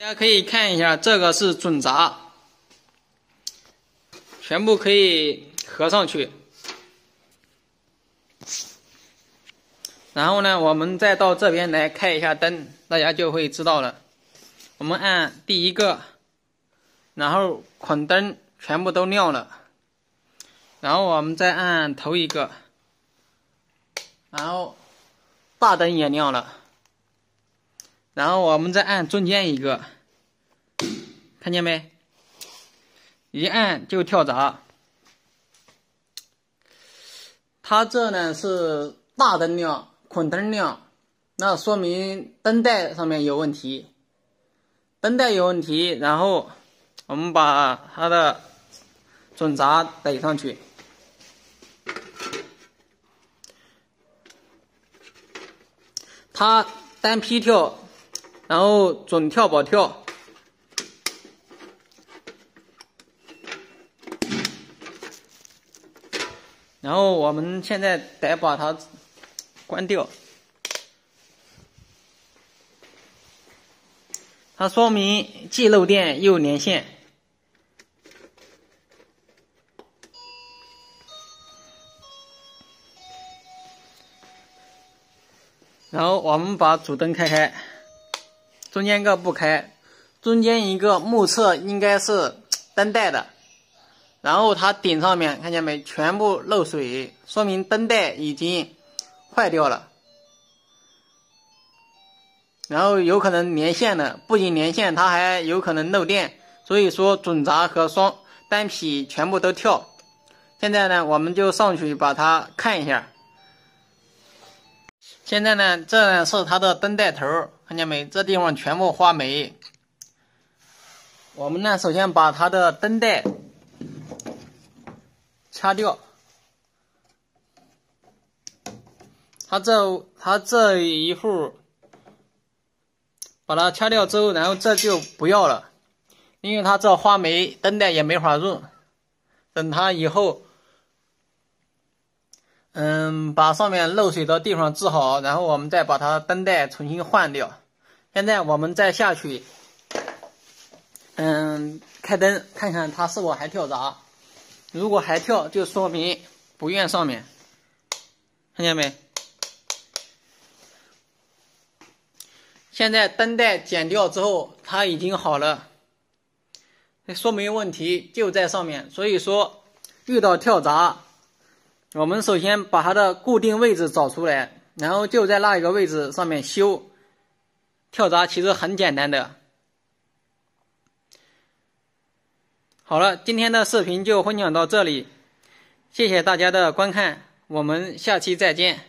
大家可以看一下，这个是准闸，全部可以合上去。然后呢，我们再到这边来开一下灯，大家就会知道了。我们按第一个，然后捆灯全部都亮了，然后我们再按头一个，然后大灯也亮了，然后我们再按中间一个，看见没？一按就跳闸。它这呢是大灯亮。捆灯亮，那说明灯带上面有问题，灯带有问题，然后我们把它的准闸怼上去，它单批跳，然后准跳保跳，然后我们现在得把它。关掉，它说明既漏电又连线。然后我们把主灯开开，中间个不开，中间一个目测应该是灯带的，然后它顶上面看见没，全部漏水，说明灯带已经。坏掉了，然后有可能连线的，不仅连线，它还有可能漏电，所以说准闸和双单匹全部都跳。现在呢，我们就上去把它看一下。现在呢，这呢是它的灯带头，看见没？这地方全部花霉。我们呢，首先把它的灯带掐掉。它这它这一户把它掐掉之后，然后这就不要了，因为它这花霉，灯带也没法用。等它以后，嗯，把上面漏水的地方治好，然后我们再把它灯带重新换掉。现在我们再下去，嗯，开灯看看它是否还跳闸。如果还跳，就说明不愿上面，看见没？现在灯带剪掉之后，它已经好了，说明问题就在上面。所以说，遇到跳闸，我们首先把它的固定位置找出来，然后就在那一个位置上面修。跳闸其实很简单的。好了，今天的视频就分享到这里，谢谢大家的观看，我们下期再见。